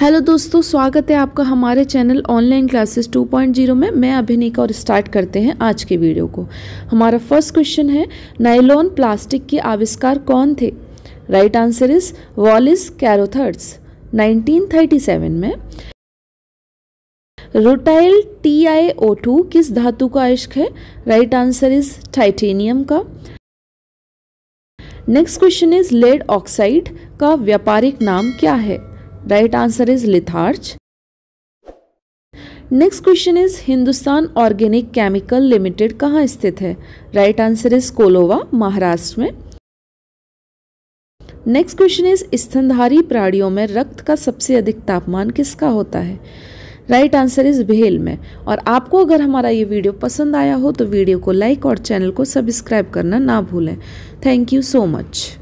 Hello दोस्तों, स्वागत है आपका हमारे चैनल ऑनलाइन क्लासेस 2.0 में। मैं अभिनीका और स्टार्ट करते हैं आज के वीडियो को। हमारा फ़र्स्ट क्वेश्चन है नाइलॉन प्लास्टिक के आविष्कार कौन थे? Right answer is Wallace Carothers 1937 में। रोटाइल टी आई ओ टू किस धातु का इश्क है? राइट आंसर इज़ टाइटेनियम का। Next question is lead oxide का व्यापारिक नाम क्या है? Right answer is litharge next question is Hindustan Organic Chemical Limited कहाँ स्थित है? Right answer is Kolaba Maharashtra में. नेक्स्ट क्वेश्चन इज़ स्तनधारी प्राणियों में रक्त का सबसे अधिक तापमान किसका होता है? राइट आंसर इज़ भेल में. और आपको अगर हमारा ये वीडियो पसंद आया हो तो वीडियो को लाइक और चैनल को सब्सक्राइब करना ना भूलें. Thank you so much